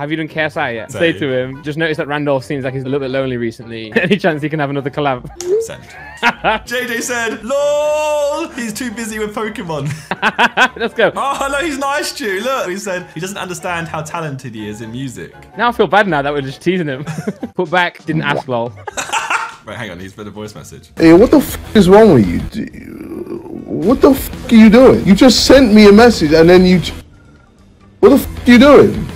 Have you done KSI yet? Say. Say to him, just notice that Randolph seems like he's a little bit lonely recently. Any chance he can have another collab? Send. JJ said, LOL! He's too busy with Pokemon. Let's go. oh, no, he's nice, Stu. Look, he said he doesn't understand how talented he is in music. Now I feel bad now that we're just teasing him. Put back, didn't ask lol. Wait, hang on, he's put a voice message. Hey, what the f is wrong with you? What the f are you doing? You just sent me a message and then you. What the f are you doing?